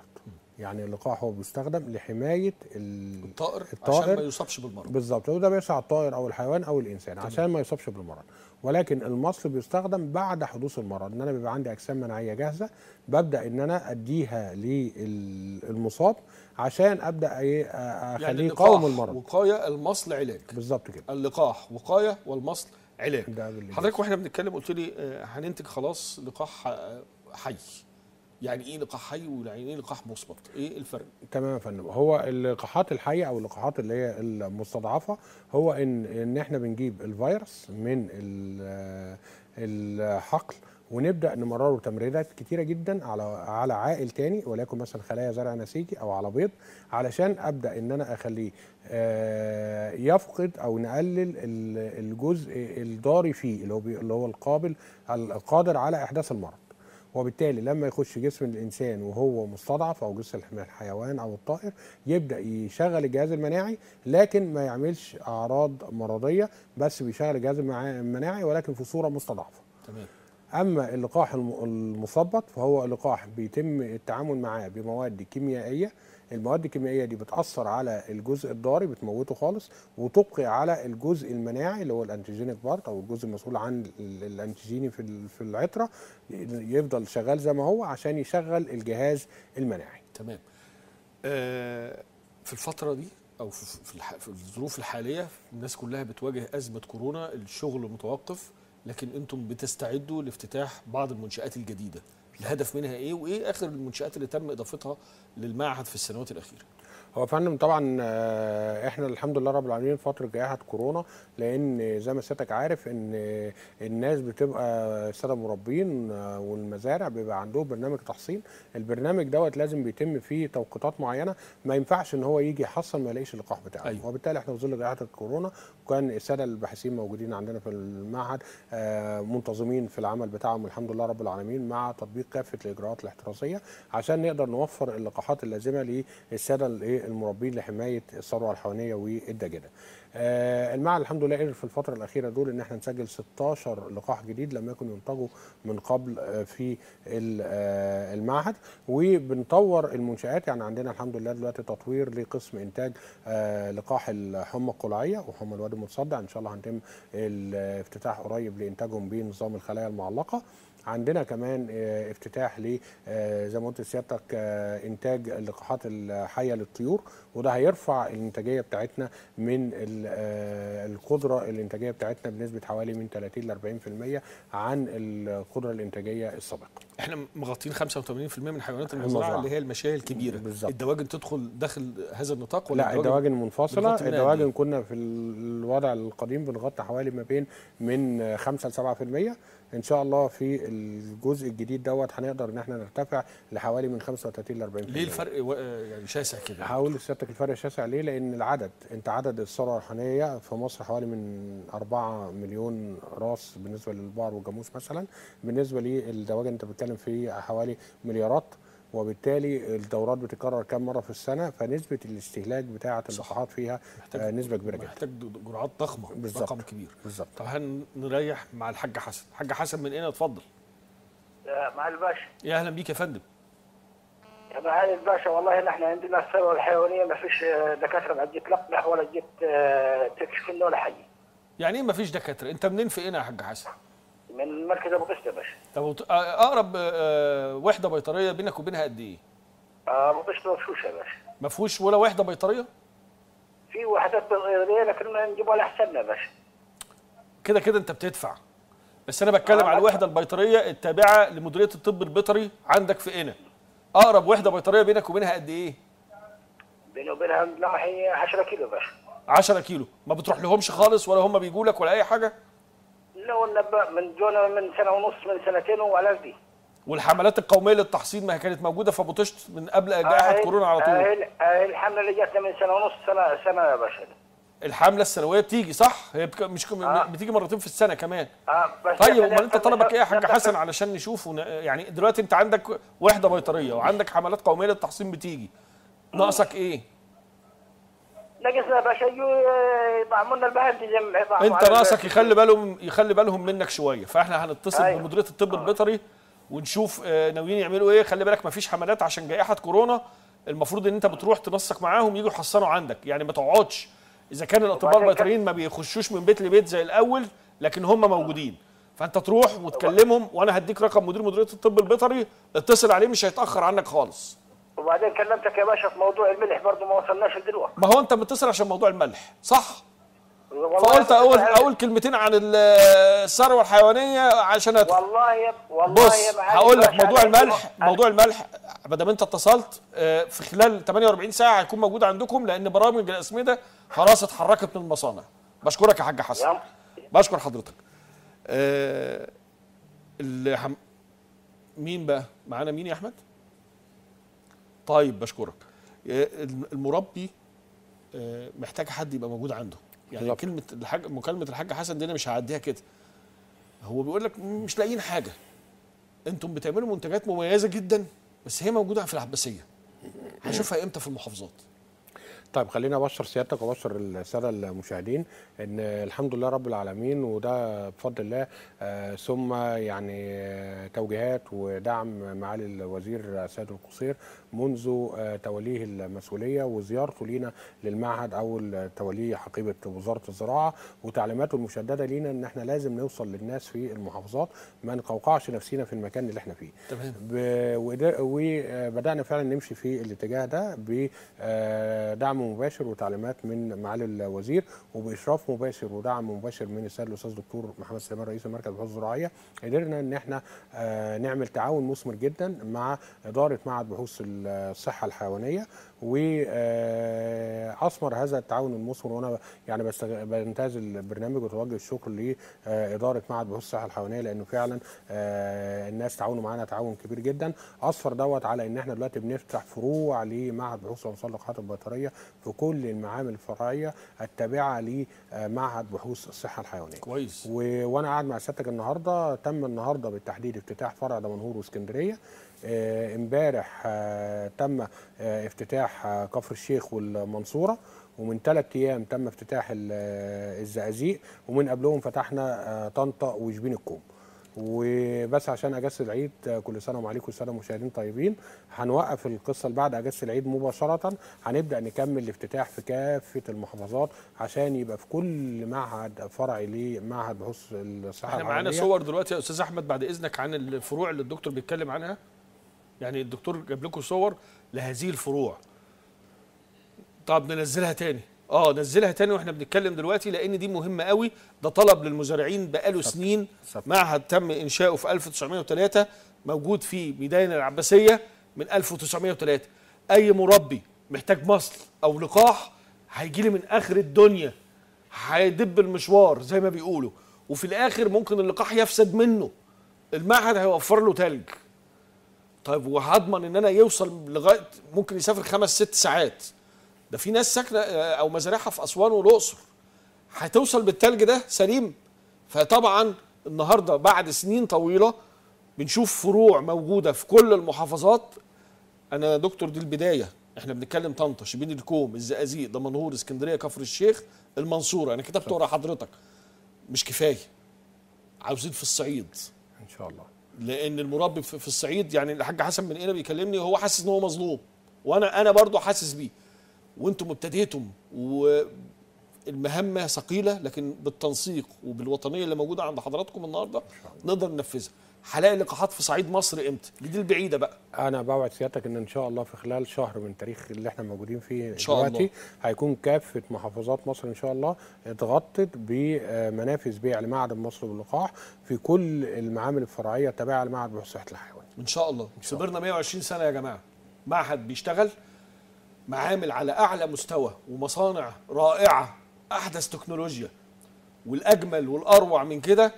يعني اللقاح هو بيستخدم لحماية ال- الطائر, الطائر. عشان ما يصابش بالمرض. بالظبط. وده بيسعى الطائر أو الحيوان أو الإنسان عشان ما يصابش بالمرض. ولكن المصل بيستخدم بعد حدوث المرض. إن أنا بيبقى عندي أجسام مناعية جاهزة ببدأ إن أنا أديها للمصاب عشان أبدأ إيه أخليه اللقاح يقاوم المرض. وقاية المصل علاج. بالظبط كده. اللقاح وقاية والمصل علاج. حضرتك وإحنا بنتكلم قلت لي آه، هننتج خلاص لقاح آه، حي. يعني إيه لقاح حي ويعني إيه لقاح مثبت؟ إيه الفرق؟ تمام يا فندم. هو اللقاحات الحية أو اللقاحات اللي هي المستضعفة هو ان إن إحنا بنجيب الفيروس من ال- الحقل ونبدأ نمرره تمريرات كتيرة جدا على على عائل تاني وليكن مثلا خلايا زرع نسيجي أو على بيض علشان أبدأ إن أنا أخليه آه، يفقد أو نقلل ال- الجزء الضاري فيه اللي هو اللي هو القابل القادر على إحداث المرض. وبالتالي لما يخش جسم الإنسان وهو مستضعف أو جسم الح- الحيوان أو الطائر يبدأ يشغل الجهاز المناعي لكن ما يعملش أعراض مرضية بس بيشغل الجهاز المناعي ولكن في صورة مستضعفة. تمام. أما اللقاح الم- المثبط فهو لقاح بيتم التعامل معاه بمواد كيميائية المواد الكيميائية دي بتأثر على الجزء الضاري بتموته خالص وتبقي على الجزء المناعي اللي هو الأنتيجينيك بارت أو الجزء المسؤول عن ال- الأنتيجيني في في العطرة يفضل شغال زي ما هو عشان يشغل الجهاز المناعي تمام آه في الفترة دي أو في. في الظروف الحالية الناس كلها بتواجه أزمة كورونا الشغل متوقف لكن أنتم بتستعدوا لافتتاح بعض المنشآت الجديدة الهدف منها إيه؟ وإيه آخر المنشآت اللي تم إضافتها للمعهد في السنوات الأخيرة؟ هو فندم طبعا آه، إحنا الحمد لله رب العالمين فترة جائحة كورونا لأن زي ما سيادتك عارف إن الناس بتبقى السادة المربين آه، والمزارع بيبقى عندهم برنامج تحصين البرنامج دوت لازم بيتم فيه توقيتات معينة ما ينفعش إن هو يجي يحصن ما يلاقيش اللقاح بتاعه أيوة. وبالتالي إحنا في ظل جائحة الكورونا كان السادة الباحثين موجودين عندنا في المعهد آه، منتظمين في العمل بتاعهم الحمد لله رب العالمين مع تطبيق كافة الإجراءات الاحترازية عشان نقدر نوفر اللقاحات اللازمة للسادة الايه المربين لحماية الثروة الحيوانية والدجاجة. آه، المعهد الحمد لله قدر في الفترة الأخيرة دول إن إحنا نسجل 16 لقاح جديد لم يكن ينتجوا من قبل آه، في آه، المعهد. وبنطور المنشآت يعني عندنا الحمد لله دلوقتي تطوير لقسم إنتاج لقاح الحمى القولعيه وحمى الوادي المتصدع إن شاء الله هنتم الافتتاح قريب لإنتاجهم بنظام الخلايا المعلقة. عندنا كمان آه، افتتاح ل آه، زي ما قلت لسيادتك آه، إنتاج اللقاحات الحية للطيور وده هيرفع الإنتاجية بتاعتنا من ال- القدرة الإنتاجية بتاعتنا بنسبة حوالي من 30 ل 40% عن القدرة الإنتاجية السابقة. إحنا مغطين 85% من حيوانات المزرعة المزرعة. اللي هي المشاية الكبيرة بالظبط. الدواجن تدخل داخل هذا النطاق ولا لا الدواجن منفصلة الدواجن؟ كنا في الوضع القديم بنغطي حوالي ما بين من 5 ل 7% إن شاء الله في الجزء الجديد دوت هنقدر إن إحنا نرتفع لحوالي من 35 ل 40% ليه الفرق و- يعني شاسع كده؟ هقول لسيادتك الفرق شاسع ليه؟ لأن العدد أنت عدد الثروة الحيوانية في مصر حوالي من 4 مليون راس بالنسبة للبقر والجاموس مثلا، بالنسبة للدواجن أنت بتتكلم في حوالي مليارات. وبالتالي الدورات بتتكرر كام مرة في السنة فنسبة الاستهلاك بتاعة اللقاحات فيها آه، نسبة كبيرة جدا. محتاج جرعات ضخمة بالظبط. رقم كبير. بالظبط. طب هنريح مع الحاج حسن؟ الحاج حسن من هنا اتفضل. يا مع الباشا. يا أهلا بيك يا فندم. يا معالي الباشا والله نحن عندنا الثروة الحيوانية ما فيش آه، دكاترة بعد جيت لقلح ولا جيت آه، تكشف لنا ولا حي يعني إيه مفيش دكاترة؟ أنت منين في هنا يا حاج حسن؟ من مركز أبو قشط يا باشا طب وت- أقرب آه، وحدة بيطرية بينك وبينها قد إيه؟ آه، ابو قشط مفشوش يا باشا. ما فيهوش ولا وحدة بيطرية؟ في وحدات صغيره لكن نجيبها لاحسن يا باشا. كده كده أنت بتدفع. بس أنا بتكلم آه، على الوحدة البيطرية التابعة لمديرية الطب البيطري عندك في قنا أقرب وحدة بيطرية بينك وبينها قد إيه؟ بيني وبينها ناحية 10 كيلو يا باشا. 10 كيلو. ما بتروح لهمش خالص ولا هم بيجوا لك ولا أي حاجة؟ لو النبأ من جونا من سنة ونص من سنتين وعلى دي. والحملات القومية للتحصين ما هي كانت موجودة في من قبل جائحه كورونا على طول. هاي هاي الحملة اللي جاتنا من سنة ونص سنه سنة يا باشا. الحملة السنوية بتيجي صح؟ هي بك... مش آه. بتيجي مرتين في السنة كمان. آه بس طيب أمال أنت طلبك إيه يا حاج حسن علشان نشوف ون... يعني دلوقتي أنت عندك وحدة بيطرية وعندك حملات قومية للتحصين بتيجي. ناقصك إيه؟ يجوا يطعموا لنا البهائم زي ما يطعموا انت راسك يخلي بالهم يخلي بالهم منك شوية. فاحنا هنتصل أيوة. بمديرية الطب البيطري ونشوف آه، ناويين يعملوا إيه. خلي بالك مفيش حملات عشان جائحة كورونا. المفروض إن أنت بتروح تنسق معاهم يجوا يحصنوا عندك. يعني ما تقعدش. إذا كان الأطباء البيطريين ما بيخشوش من بيت لبيت زي الأول لكن هم موجودين. فأنت تروح وتكلمهم وأنا هديك رقم مدير مديرية الطب البيطري. اتصل عليه مش هيتأخر عنك خالص. وبعدين كلمتك يا باشا في موضوع الملح برضه ما وصلناش لدلوقتي. ما هو انت متصل عشان موضوع الملح صح؟ فقلت أقول أقول كلمتين عن ال- الثروة الحيوانية عشان أدخل. والله يا والله بص هقول لك موضوع الملح أنا- موضوع الملح ما دام انت اتصلت آه، في خلال 48 ساعة هيكون موجود عندكم لأن برامج الأسمدة خلاص اتحركت من المصانع بشكرك يا حاج حسن. بشكر حضرتك. آه، اللي حم... مين بقى؟ معانا مين يا أحمد؟ طيب بشكرك. آه، المربي آه، محتاج حد يبقى موجود عنده. يعني بالظبط. كلمة الحاج مكالمة الحاج حسن دي أنا مش هعديها كده. هو بيقول لك مش لاقيين حاجة. أنتم بتعملوا منتجات مميزة جدا بس هي موجودة في العباسية. هشوفها إمتى في المحافظات. طيب خليني أبشر سيادتك وأبشر السادة المشاهدين إن الحمد لله رب العالمين وده بفضل الله آه، ثم يعني آه، توجيهات ودعم معالي الوزير سيد القصير منذ آه، توليه المسؤولية وزيارته لينا للمعهد أو توليه حقيبة وزارة الزراعة وتعليماته المشددة لينا إن إحنا لازم نوصل للناس في المحافظات ما نقوقعش نفسينا في المكان اللي إحنا فيه. تمام. وبدأنا فعلا نمشي في الاتجاه ده بدعم مباشر وتعليمات من معالي الوزير وبإشراف مباشر ودعم مباشر من السيد الأستاذ دكتور محمد سليمان رئيس المركز البحوث الزراعيه قدرنا إن إحنا آه، نعمل تعاون مثمر جدا مع إدارة معهد بحوث الصحة الحيوانية. وأثمر هذا التعاون المثمر. وأنا يعني بنتهز البرنامج وتوجه الشكر لاداره معهد بحوث الصحة الحيوانية لأنه فعلا آه، الناس تعاونوا معانا تعاون كبير جدا. اصفر دوت على إن إحنا دلوقتي بنفتح فروع لمعهد بحوث اللقاحات البيطريه في كل المعامل الفرعية التابعة لمعهد بحوث الصحة الحيوانية. كويس. و... وأنا قاعد مع سيادتك النهارده تم النهارده بالتحديد افتتاح فرع دمنهور واسكندرية. آه، امبارح آه، تم آه، افتتاح آه، كفر الشيخ والمنصورة ومن ثلاث أيام تم افتتاح ال- آه، الزقازيق ومن قبلهم فتحنا آه، طنطا وشبين الكوم. وبس عشان أجازة العيد آه، كل سنة وعليكم الساده المشاهدين طيبين هنوقف القصة اللي بعد أجازة العيد مباشرة. هنبدأ نكمل الافتتاح في كافة المحافظات عشان يبقى في كل معهد فرعي لمعهد بحوث الصحة إحنا معانا. صور دلوقتي يا أستاذ أحمد بعد إذنك عن الفروع اللي الدكتور بيتكلم عنها. يعني الدكتور جاب لكم صور لهذه الفروع. طب ننزلها تاني. آه نزلها تاني وإحنا بنتكلم دلوقتي لأن دي مهمة قوي. ده طلب للمزارعين بقاله سنين. صف. معهد تم إنشاؤه في 1903 موجود في ميدان العباسية من 1903 أي مربي محتاج مصل أو لقاح هيجي لي من آخر الدنيا. هيدب المشوار زي ما بيقولوا. وفي الآخر ممكن اللقاح يفسد منه. المعهد هيوفر له تلج. طيب وهضمن إن أنا يوصل لغاية ممكن يسافر خمس ست ساعات. ده في ناس ساكنة آه، أو مزارعها في أسوان والأقصر. هتوصل بالتلج ده سليم. فطبعا النهارده بعد سنين طويلة بنشوف فروع موجودة في كل المحافظات. أنا دكتور دي البداية. إحنا بنتكلم طنطا شبين الكوم الزقازيق دمنهور اسكندرية كفر الشيخ المنصورة. أنا كتبت ورا حضرتك. مش كفاية. عاوزين في الصعيد. إن شاء الله. لأن المربي في الصعيد يعني الحاج حسن من هنا بيكلمني وهو حاسس إن هو مظلوم وأنا أنا برضه حاسس بيه. وأنتم ابتديتم والمهمة ثقيلة لكن بالتنسيق وبالوطنية اللي موجودة عند حضراتكم النهارده نقدر ننفذها. هلاقي لقاحات في صعيد مصر إمتى؟ دي, البعيدة بقى. أنا بوعد سيادتك إن إن شاء الله في خلال شهر من تاريخ اللي إحنا موجودين فيه شاء دلوقتي الله. هيكون كافة محافظات مصر إن شاء الله اتغطت بمنافذ بيع لمعهد مصر باللقاح في كل المعامل الفرعية التابعه لمعهد بحوث صحه الحيوان. إن شاء الله. صبرنا 120 سنة يا جماعة. معهد بيشتغل معامل على أعلى مستوى ومصانع رائعة أحدث تكنولوجيا. والأجمل والأروع من كده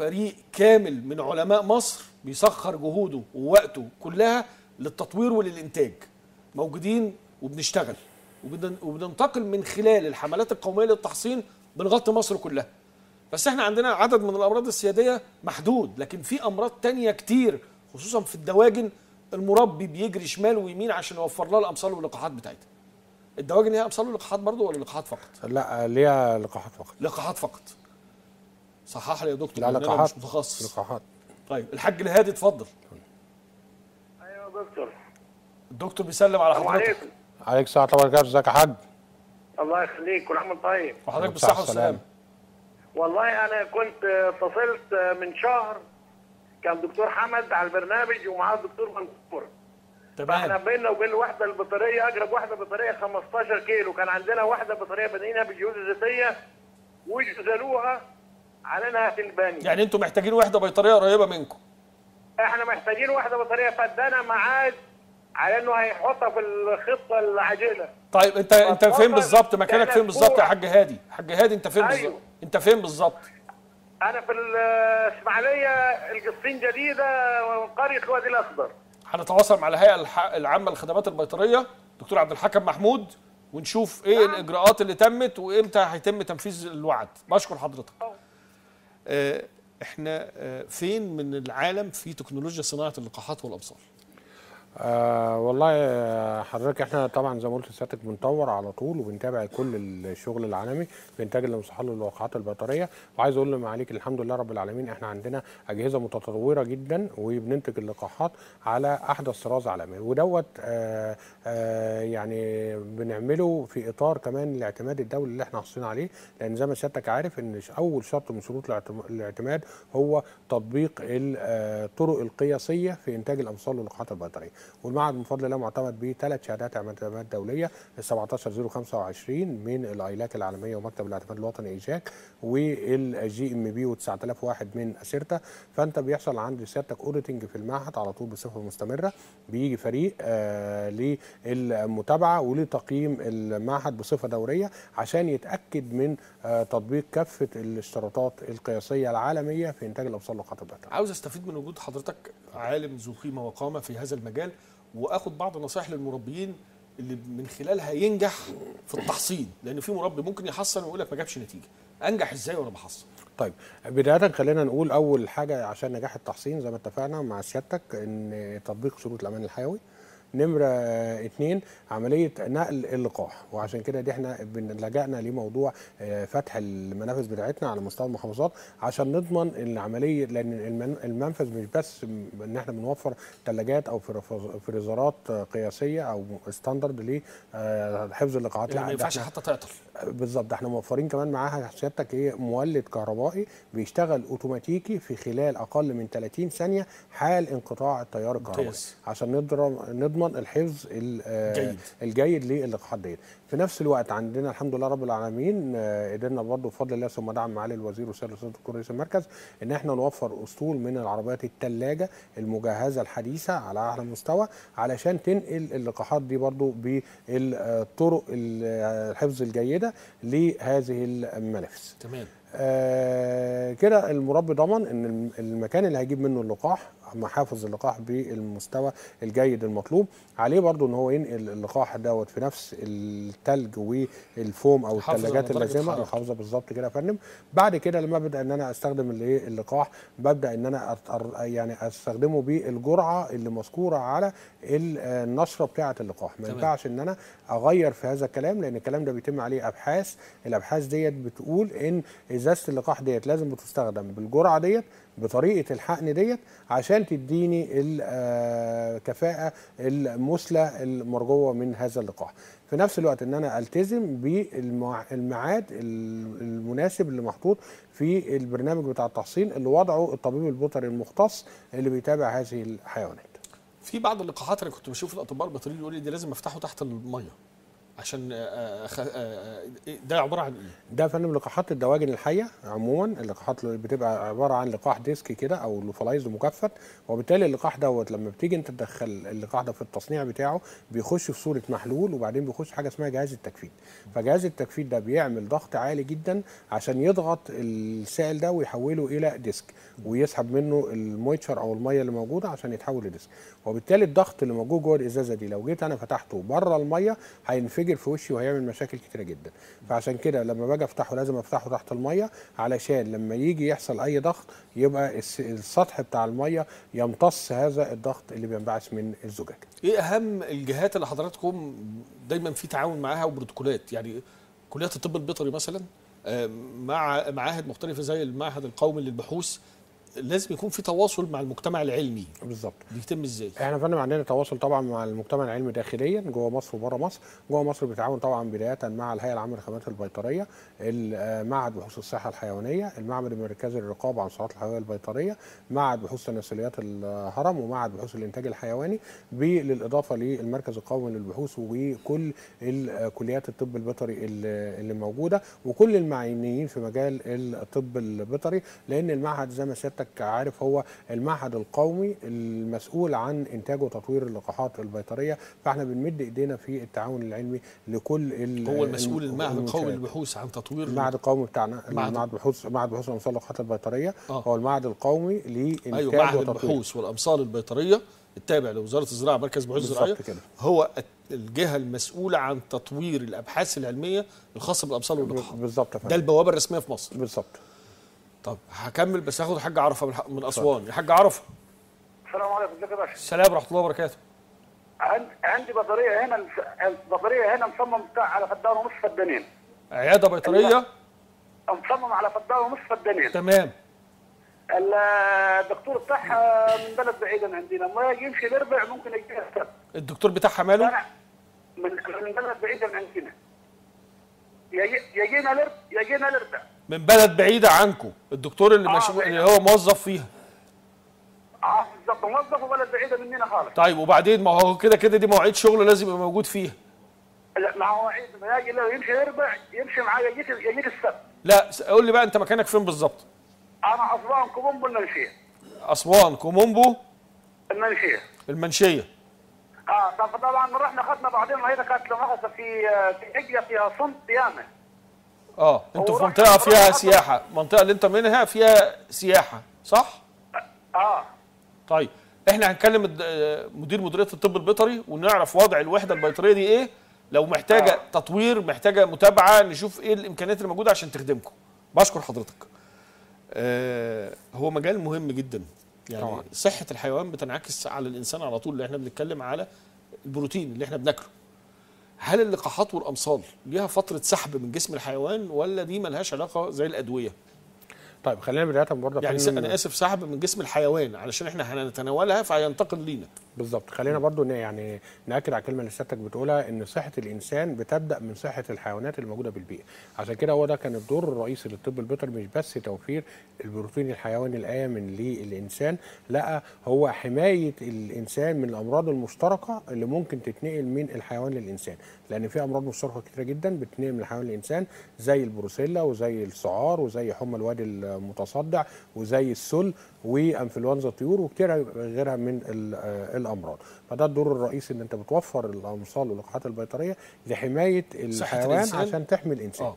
فريق كامل من علماء مصر بيسخر جهوده ووقته كلها للتطوير وللإنتاج. موجودين وبنشتغل. وبن- وبننتقل من خلال الحملات القومية للتحصين بنغطي مصر كلها. بس إحنا عندنا عدد من الأمراض السيادية محدود لكن في أمراض تانية كتير خصوصا في الدواجن المربي بيجري شمال ويمين عشان يوفر لها الأمصال واللقاحات بتاعتها. الدواجن هي أمصال ولقاحات برضه ولا لقاحات فقط؟ لا ليها لقاحات فقط. لقاحات فقط. صحح لي يا دكتور لا لقاحات مش متخصص. لقاحات طيب الحاج الهادي اتفضل. أيوه يا دكتور. الدكتور بيسلم على السلام حضرتك. عليك الساعة طبعا كده ازيك يا حاج؟ الله يخليك كل عام وانت طيب. وحضرتك. بالصحة والسلامة. والله أنا كنت اتصلت من شهر كان دكتور حمد على البرنامج ومعاه الدكتور منصور. تمام. بيننا وبين الوحده البطاريه أقرب وحده بطاريه 15 كيلو. كان عندنا وحده بطاريه بنيناها بالجهود الذاتيه وجزلوها على انها تنبني يعني أنتوا محتاجين وحده بيطريه قريبة منكم. إحنا محتاجين وحده بطاريه فادانا ميعاد على انه هيحطها في الخطة العاجله طيب انت انت فين. بالظبط؟ مكانك فين بالظبط يا. حاج هادي؟ حاج هادي انت فين أيوه. بالظبط؟ انت فين بالظبط؟ أنا في الاسماعيليه القصين جديدة قريه الوادي الأخضر. هنتواصل مع الهيئة العامة للخدمات البيطرية دكتور عبد الحكم محمود ونشوف إيه نعم. الإجراءات اللي تمت وامتى هيتم تنفيذ الوعد. بشكر حضرتك. إحنا آه، فين من العالم في تكنولوجيا صناعة اللقاحات والأبصار؟ آه والله آه، حضرتك إحنا طبعا زي ما قلت لسيادتك بنطور على طول وبنتابع كل الشغل العالمي في انتاج المصحات للوقاحات البيطريه وعايز أقول لمعاليك الحمد لله رب العالمين إحنا عندنا أجهزة متطورة جدا وبننتج اللقاحات على أحدث طراز عالمي. ودوت آه آه يعني بنعمله في إطار كمان الاعتماد الدولي اللي إحنا حاصلين عليه. لأن زي ما سيادتك عارف إن أول شرط من شروط الاعتم- الاعتماد هو تطبيق ال- آه، الطرق القياسية في إنتاج الأمصال واللقاحات البيطريه والمعهد من فضل الله معتمد بثلاث شهادات اعتماد دولية ال 17025 من ال ILAC العالمية ومكتب الاعتماد الوطني EGAC وال GMP و9001 من أسيرتا. فأنت بيحصل عند سيادتك auditing في المعهد على طول بصفة مستمرة. بيجي فريق آه للمتابعة ولتقييم المعهد بصفة دورية عشان يتأكد من تطبيق كافة الاشتراطات القياسية العالمية في إنتاج الأمصال واللقاحات البيطريه عاوز أستفيد من وجود حضرتك عالم ذو قيمة وقامة في هذا المجال وآخد بعض النصائح للمربيين اللي من خلالها ينجح في التحصين لأن في مربي ممكن يحصن ويقول لك ما جابش نتيجة. أنجح إزاي وأنا بحصن طيب بداية خلينا نقول أول حاجة عشان نجاح التحصين زي ما اتفقنا مع سيادتك إن تطبيق شروط الأمان الحيوي نمرة آه، اتنين عملية نقل اللقاح. وعشان كده دي إحنا لجأنا لموضوع آه، فتح المنافذ بتاعتنا على مستوى المحافظات عشان نضمن العملية لأن المن- المنفذ مش بس إن إحنا بنوفر ثلاجات أو فريفز- فريزرات آه، قياسية أو standard لحفظ اللقاحات يعني ما ينفعش حتى تعطل. بالظبط إحنا موفرين كمان معاها سيادتك إيه مولد كهربائي بيشتغل أوتوماتيكي في خلال أقل من 30 ثانية حال انقطاع التيار الكهربائي. عشان نضرب نضمن الحفظ ال- آه، جيد. الجيد للقاحات ديت في نفس الوقت عندنا الحمد لله رب العالمين آه، قدرنا برضه بفضل الله ثم دعم معالي الوزير وسياده الاستاذ الدكتور رئيس المركز ان إحنا نوفر اسطول من العربيات الثلاجه المجهزة الحديثة على اعلى مستوى علشان تنقل اللقاحات دي برضه بالطرق الحفظ الجيدة لهذه المنافذ. تمام. آه كده المربي ضمن إن الم- المكان اللي هيجيب منه اللقاح محافظ اللقاح بالمستوى الجيد المطلوب عليه برضو إن هو ينقل اللقاح دوت في نفس التلج والفوم أو الثلاجات اللازمة. الحافظه بالظبط كده يا فندم بعد كده لما أبدأ إن أنا أستخدم الايه اللقاح ببدأ إن أنا يعني أستخدمه بالجرعة اللي مذكورة على ال- النشرة بتاعة اللقاح ما. ينفعش إن أنا أغير في هذا الكلام لأن الكلام ده بيتم عليه أبحاث الأبحاث ديت بتقول إن إزازة اللقاح ديت لازم بتستخدم بالجرعة ديت بطريقة الحقن ديت عشان تديني الكفاءه المثلى المرجوة من هذا اللقاح. في نفس الوقت إن أنا ألتزم بالميعاد المناسب اللي محطوط في البرنامج بتاع التحصين اللي وضعه الطبيب البيطري المختص اللي بيتابع هذه الحيوانات. في بعض اللقاحات أنا كنت بشوف الأطباء البيطريين يقول لي دي لازم أفتحه تحت المية. عشان آه، أخ- آه، آه، ده عبارة عن إيه؟ ده فندم لقاحات الدواجن الحية عموما. اللقاحات اللي بتبقى عبارة عن لقاح disc كده أو lyophilized مجفف. وبالتالي اللقاح دوت لما بتيجي أنت تدخل اللقاح ده في التصنيع بتاعه بيخش في صورة محلول وبعدين بيخش حاجة اسمها جهاز التجفيد فجهاز التجفيد ده بيعمل ضغط عالي جدا عشان يضغط السائل ده ويحوله إلى disc ويسحب منه ال moisture أو المية اللي موجودة عشان يتحول ل disc. وبالتالي الضغط اللي موجود جوه الإزازة دي لو جيت أنا فتحته بره المية هينفجر في وشي وهيعمل مشاكل كتيرة جدا. فعشان كده لما باجي أفتحه لازم أفتحه تحت المية علشان لما يجي يحصل أي ضغط يبقى الس- السطح بتاع المية يمتص هذا الضغط اللي بينبعث من الزجاجه إيه أهم الجهات اللي حضراتكم دايما في تعاون معاها وبروتوكولات؟ يعني كليات الطب البيطري مثلا آه، مع معاهد مختلفة زي المعهد القومي للبحوث لازم يكون في تواصل مع المجتمع العلمي. بالظبط. بيتم إزاي؟ إحنا فندم عندنا تواصل طبعا مع المجتمع العلمي داخليا جوه مصر وبره مصر. جوه مصر بيتعاون طبعا بداية مع الهيئة العامة للخدمات البيطرية المعهد بحوث الصحة الحيوانية المعمل المركزي للرقابه على الصناعات الحيوانية البيطرية معهد بحوث تناسليات الهرم ومعهد بحوث الإنتاج الحيواني بالاضافه للمركز القومي للبحوث وكل كليات الطب البيطري اللي اللي موجودة وكل المعنيين في مجال الطب البيطري لأن المعهد زي ما سيادتك عارف هو المعهد القومي المسؤول عن انتاج وتطوير اللقاحات البيطرية فإحنا بنمد إيدينا في التعاون العلمي لكل ال- هو المسؤول الم- المعهد القومي. للبحوث عن تطوير المعهد القومي بتاعنا معهد- بحوث معهد بحوث الامصار اللقاحات البيطرية. آه. هو المعهد القومي لانتاج أيوه معهد وتطوير. البحوث والامصار البيطرية التابع لوزارة الزراعة مركز بحوث الزراعية. كده. هو الجهة المسؤولة عن تطوير الأبحاث العلمية الخاصة بالامصار واللقاحات بالظبط ده البوابة الرسمية في مصر. بالظبط. طب هكمل بس هاخد الحاج عرفة من, من أسوان. يا حاج عرفة. السلام عليكم. ازيك يا باشا؟ السلام ورحمة الله وبركاته. عن- عندي بطارية هنا البطارية هنا مصمم بتاع على فدان ونص فدانين. عيادة بيطريه مصمم على فدان ونص فدانين. تمام. ال- الدكتور بتاعها من بلد بعيدة عندنا. ما يمشي الاربع ممكن يجي السبت الدكتور بتاعها ماله؟ أنا من من بلد بعيدة من عندنا. يجي- يجينا الاربع يجينا الاربع من بلد بعيدة عنكم الدكتور اللي, آه،. اللي هو موظف فيها. آه بالظبط موظف وبلد بعيدة مننا خالص. طيب وبعدين ما هو كده كده دي مواعيد شغل لازم يبقى موجود فيها. لا ما هو عيد ما يجي لو يمشي الاربع يمشي معاه يجيك يجيك السبت. لا قول لي بقى انت مكانك فين بالظبط؟ أنا أسوان كومبو المنشية. أسوان كومومبو؟ المنشية. المنشية. آه طب طبعا رحنا اخذنا بعدين ما هي كانت مؤسسه في في حجة فيها صمت ياما. آه. أنتوا في منطقة فيها سياحة. المنطقة اللي أنت منها فيها سياحة صح؟ آه. طيب إحنا هنكلم الد- مدير مديرية الطب البيطري ونعرف وضع الوحدة البيطرية دي إيه. لو محتاجة آه. تطوير محتاجة متابعة نشوف إيه الإمكانيات اللي موجودة عشان تخدمكم. بشكر حضرتك. آه هو مجال مهم جدا. يعني طبعاً. صحة الحيوان بتنعكس على الإنسان على طول اللي إحنا بنتكلم على البروتين اللي إحنا بناكله. هل اللقاحات والأمصال ليها فترة سحب من جسم الحيوان ولا دي ملهاش علاقة زي الأدوية؟ طيب خلينا بدايه برضه يعني أنا آسف سحب من جسم الحيوان علشان إحنا هنتناولها فهينتقل لينا. بالظبط. خلينا برضو يعني نأكد على الكلمة اللي سيادتك بتقولها إن صحة الإنسان بتبدأ من صحة الحيوانات اللي موجودة بالبيئة. عشان كده هو ده كان الدور الرئيسي للطب البيطري مش بس توفير البروتين الحيواني الآمن للإنسان لأ هو حماية الإنسان من الأمراض المشتركة اللي ممكن تتنقل من الحيوان للإنسان. لأن في أمراض مشتركة كتيرة جدا بتتنقل من الحيوان للإنسان زي البروسيلا وزي السعار وزي حمى الوادي المتصدع وزي السل. وأنفلونزا الطيور وكتير غيرها من ال- الأمراض فده الدور الرئيسي إن أنت بتوفر الأمصال واللقاحات البيطرية لحماية الحيوان. عشان تحمي الإنسان آه.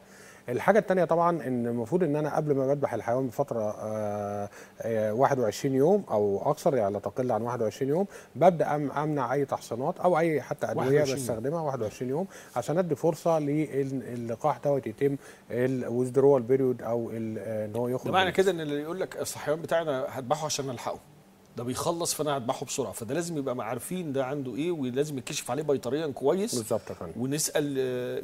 الحاجة التانية طبعا إن المفروض إن أنا قبل ما بذبح الحيوان بفترة آه، آه، 21 يوم أو أكثر يعني لا تقل عن 21 يوم ببدأ أمنع أي تحصينات أو أي حتى أدوية 21 يوم. بستخدمها 21 يوم عشان أدي فرصة للقاح دوت يتم ال withdrawal period أو آه، إن هو يخرج معنى كده إن اللي يقول لك بتاعي أنا هذبحه عشان الحقه ده بيخلص فانا هذبحه بسرعة. فده لازم يبقى عارفين ده عنده إيه ولازم يتكشف عليه بيطريا كويس. بالظبط يا فندم. ونسأل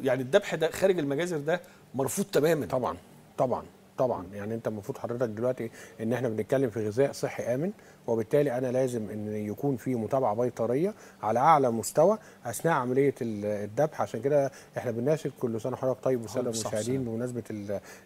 يعني الذبح ده خارج المجازر ده مرفوض تماما. طبعا طبعا طبعا. يعني أنت المفروض حضرتك دلوقتي إن إحنا بنتكلم في غذاء صحي آمن وبالتالي أنا لازم إن يكون في متابعة بيطرية على أعلى مستوى أثناء عملية ال- الذبح. عشان كده إحنا بنناشد كل سنة وحضرتك طيب بالصحة المشاهدين. بمناسبة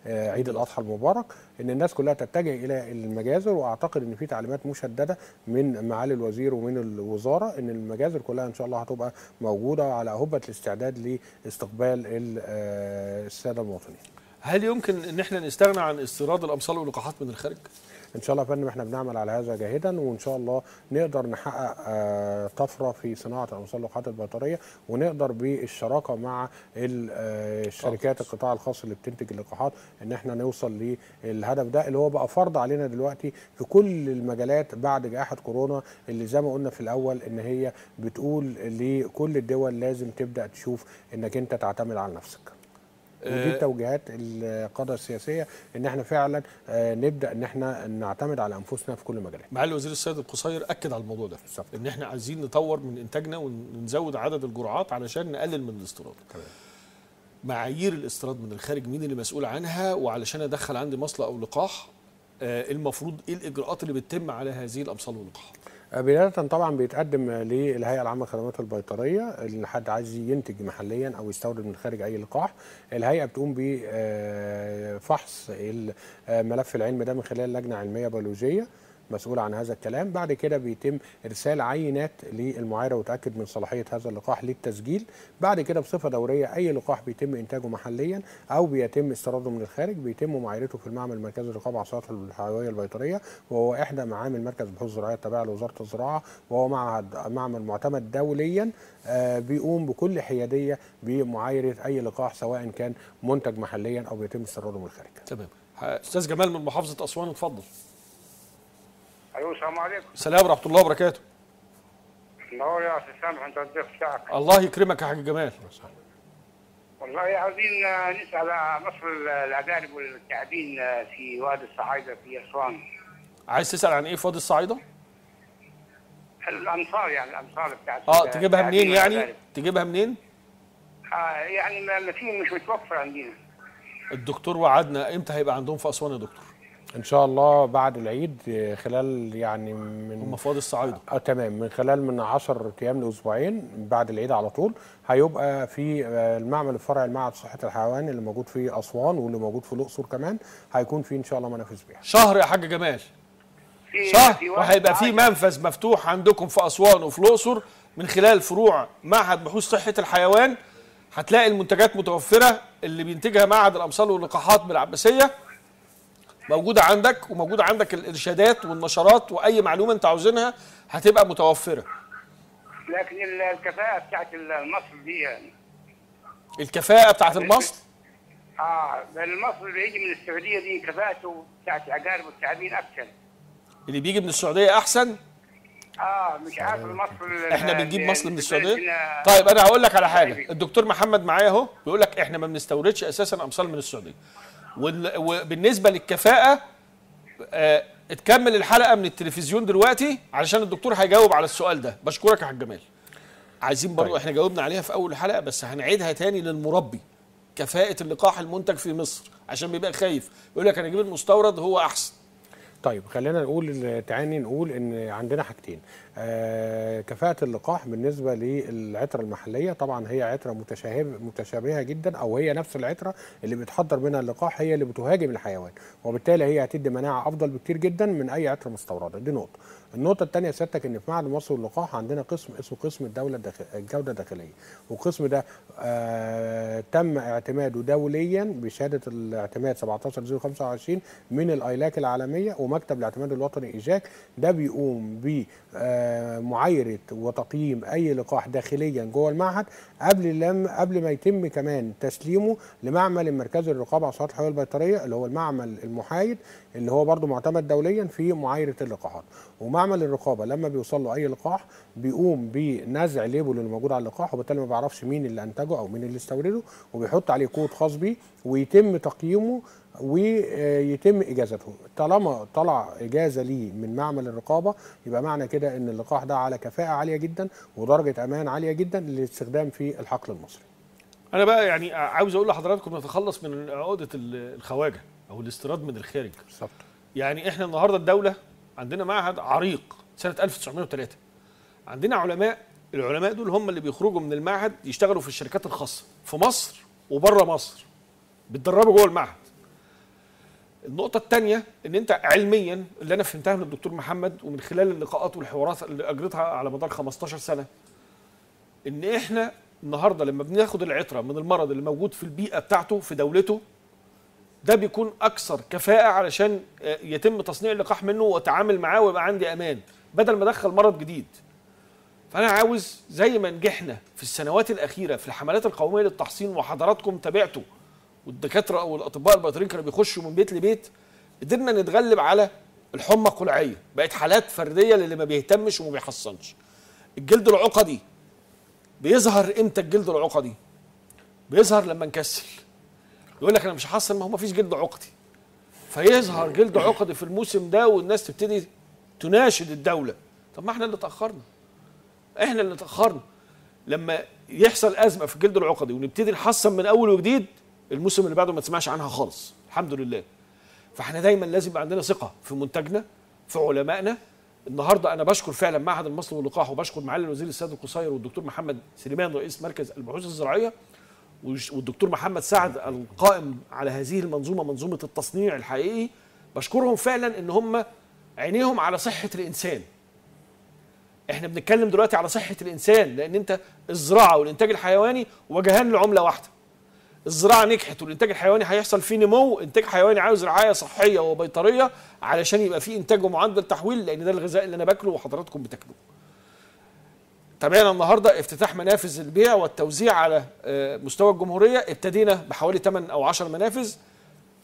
عيد الأضحى المبارك إن الناس كلها تتجه إلى المجازر. وأعتقد إن في تعليمات مشددة من معالي الوزير ومن الوزارة إن المجازر كلها إن شاء الله هتبقى موجودة على هبة الاستعداد لاستقبال ال- آه، السادة المواطنين. هل يمكن إن إحنا نستغنى عن استيراد الأمصال واللقاحات من الخارج؟ إن شاء الله يا فندم إحنا بنعمل على هذا جاهدا وإن شاء الله نقدر نحقق آه، طفرة في صناعة الامصال واللقاحات البيطريه ونقدر بالشراكة مع ال- آه، الشركات القطاع الخاص اللي بتنتج اللقاحات إن إحنا نوصل للهدف ده اللي هو بقى فرض علينا دلوقتي في كل المجالات بعد جائحة كورونا اللي زي ما قلنا في الأول إن هي بتقول لكل الدول لازم تبدأ تشوف إنك أنت تعتمد على نفسك. ودي آه، توجيهات القاده السياسيه ان إحنا فعلا آه، نبدا ان إحنا نعتمد على انفسنا في كل مجالات معالي الوزير السيد القصير اكد على الموضوع ده بالظبط. ان إحنا عايزين نطور من انتاجنا ونزود عدد الجرعات علشان نقلل من الاستيراد. معايير الاستيراد من الخارج مين اللي مسؤول عنها؟ وعلشان ادخل عندي مصل أو لقاح آه، المفروض إيه الإجراءات اللي بتتم على هذه الأمصال واللقاحات بداية طبعا بيتقدم للهيئة العامة للخدمات البيطرية اللي حد عايز ينتج محليا أو يستورد من خارج أي لقاح. الهيئة بتقوم بفحص الملف العلمي ده من خلال لجنة علمية بيولوجية. مسؤولة عن هذا الكلام. بعد كده بيتم إرسال عينات للمعايرة وتأكد من صلاحية هذا اللقاح للتسجيل. بعد كده بصفة دورية أي لقاح بيتم إنتاجه محليا أو بيتم استيراده من الخارج بيتم معايرته في المعمل المركزي للرقابة على الصلاحيات الحيوية البيطرية وهو إحدى معامل مركز بحوث الزراعية التابعة لوزارة الزراعة وهو معهد معمل معتمد دوليا آه، بيقوم بكل حيادية بمعايرة أي لقاح سواء كان منتج محليا أو بيتم استيراده من الخارج. تمام. أستاذ جمال من محافظة أسوان اتفضل. أيوه السلام عليكم. السلام ورحمة الله وبركاته. نور يا أستاذ سامح أنت الضيف بتاعك. الله يكرمك يا حاج جمال. والله عاوزين آه، نسأل مصر الأجانب والتعبين آه، في وادي الصعايدة في أسوان. عايز تسأل عن إيه في وادي الصعايدة؟ الأمصار يعني الأمصار بتاعت آه تجيبها منين يعني؟ والأجانب. تجيبها منين؟ آه يعني ما ما في مش متوفر عندنا. الدكتور وعدنا إمتى هيبقى عندهم في أسوان يا دكتور؟ إن شاء الله بعد العيد خلال يعني من وادي الصعايدة. آه تمام. من خلال من 10 أيام لأسبوعين بعد العيد على طول هيبقى في آه، المعمل الفرعي لمعهد صحه الحيوان اللي موجود في أسوان واللي موجود في الأقصر كمان هيكون في إن شاء الله منافذ بيها. شهر يا حاج جمال. شهر؟ وادي وهيبقى في. منفذ مفتوح عندكم في أسوان وفي الأقصر. من خلال فروع معهد بحوث صحة الحيوان هتلاقي المنتجات متوفرة اللي بينتجها معهد الامصال واللقاحات بالعباسية. موجودة عندك وموجودة عندك الإرشادات والنشرات وأي معلومة أنت عاوزينها هتبقى متوفرة. لكن ال- الكفاءة بتاعت المصل دي يعني. الكفاءة بتاعت المصل آه لأن المصل اللي بيجي من السعودية دي كفاءته بتاعت الأجانب والتعبين احسن اللي بيجي من السعودية أحسن؟ آه مش عارف المصل إحنا بنجيب مصل من السعودية؟ طيب أنا هقول لك على حاجة. طيب. الدكتور محمد معايا أهو بيقول لك إحنا ما بنستوردش أساسا امصال من السعودية. وبالنسبة للكفاءة آه، اتكمل الحلقة من التلفزيون دلوقتي علشان الدكتور هيجاوب على السؤال ده. بشكرك يا حاج جمال. عايزين برضو طيب. إحنا جاوبنا عليها في أول الحلقة بس هنعيدها تاني للمربي كفاءة اللقاح المنتج في مصر عشان بيبقى خايف. يقول لك أنا أجيب المستورد هو أحسن. طيب خلينا نقول تاني نقول إن عندنا حاجتين. آه كفاءة اللقاح بالنسبة للعترة المحلية طبعا هي عترة متشابهة متشابهة جدا أو هي نفس العترة اللي بيتحضر منها اللقاح هي اللي بتهاجم الحيوان وبالتالي هي هتدي مناعة أفضل بكتير جدا من أي عترة مستوردة. دي نقطة. النقطة الثانية سيادتك إن في معهد مصر للقاح عندنا قسم اسمه قسم الدولة الداخل الجودة الداخلية. والقسم ده آه تم اعتماده دوليا بشهادة الاعتماد 17025 من الآيلاك العالمية ومكتب الاعتماد الوطني إيجاك. ده بيقوم بمعايرة وتقييم أي لقاح داخليا جوه المعهد. قبل لم قبل ما يتم كمان تسليمه لمعمل المركزي للرقابة على الصلاحيات الحيوية البيطرية اللي هو المعمل المحايد اللي هو برضه معتمد دوليا في معايرة اللقاحات. ومعمل الرقابة لما بيوصل له أي لقاح بيقوم بنزع label اللي موجود على اللقاح وبالتالي ما بيعرفش مين اللي أنتجه أو مين اللي استورده وبيحط عليه كود خاص بيه ويتم تقييمه ويتم اجازته طالما طلع إجازة ليه من معمل الرقابة يبقى معنى كده إن اللقاح ده على كفاءة عالية جدا ودرجة أمان عالية جدا للاستخدام في الحقل المصري. أنا بقى يعني عاوز أقول لحضراتكم نتخلص من عقدة ال- الخواجة أو الاستيراد من الخارج. بالظبط. يعني إحنا النهارده الدولة عندنا معهد عريق سنة 1903 عندنا علماء العلماء دول هم اللي بيخرجوا من المعهد يشتغلوا في الشركات الخاصة في مصر وبره مصر بيتدربوا جوه المعهد. النقطة الثانية إن أنت علميا اللي أنا فهمتها من الدكتور محمد ومن خلال اللقاءات والحوارات اللي أجريتها على مدار 15 سنة إن إحنا النهارده لما بناخد العطرة من المرض اللي موجود في البيئة بتاعته في دولته ده بيكون أكثر كفاءة علشان آه، يتم تصنيع اللقاح منه وأتعامل معاه ويبقى عندي أمان بدل ما أدخل مرض جديد. فأنا عاوز زي ما نجحنا في السنوات الأخيرة في الحملات القومية للتحصين وحضراتكم تابعتوا والدكاترة أو الأطباء البيطريين كانوا بيخشوا من بيت لبيت قدرنا نتغلب على الحمى القلعية. بقت حالات فردية للي ما بيهتمش وما بيحصنش. الجلد العقدي بيظهر إمتى الجلد العقدي؟ بيظهر لما نكسل. يقول لك أنا مش هحصن ما هو ما فيش جلد عقدي. فيظهر جلد عقدي في الموسم ده والناس تبتدي تناشد الدولة. طب ما إحنا اللي تأخرنا. إحنا اللي تأخرنا. لما يحصل أزمة في الجلد العقدي ونبتدي نحصن من أول وجديد الموسم اللي بعده ما تسمعش عنها خالص. الحمد لله. فاحنا دايما لازم يبقى عندنا ثقة في منتجنا في علمائنا. النهارده أنا بشكر فعلا معهد المصل واللقاح وبشكر معالي الوزير السيد القصير والدكتور محمد سليمان رئيس مركز البحوث الزراعية والدكتور محمد سعد القائم على هذه المنظومة منظومة التصنيع الحقيقي. بشكرهم فعلا إن هم عينيهم على صحة الإنسان. إحنا بنتكلم دلوقتي على صحة الإنسان لأن أنت الزراعة والإنتاج الحيواني وجهان لعملة واحدة. الزراعة نجحت والإنتاج الحيواني هيحصل فيه نمو إنتاج حيواني عاوز رعاية صحية وبيطرية علشان يبقى فيه إنتاج ومعدل تحويل لأن ده الغذاء اللي أنا باكله وحضراتكم بتاكلوه. تابعنا النهارده افتتاح منافذ البيع والتوزيع على آه، مستوى الجمهورية. ابتدينا بحوالي 8 أو 10 منافذ.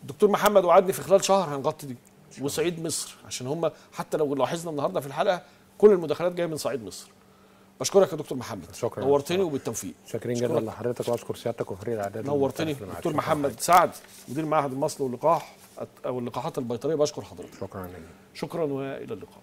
دكتور محمد وعدني في خلال شهر هنغطي دي وصعيد مصر عشان هم حتى لو لاحظنا النهارده في الحلقة كل المداخلات جاية من صعيد مصر. بشكرك يا دكتور محمد. شكراً. نورتني وبالتوفيق. شاكرين جدا لحضرتك وأشكر سيادتك وفريق الاعداد نورتني. دكتور محمد سعد مدير معهد المصل واللقاح أو اللقاحات البيطرية بشكر حضرتك. شكرا لك شكرا وإلى اللقاء.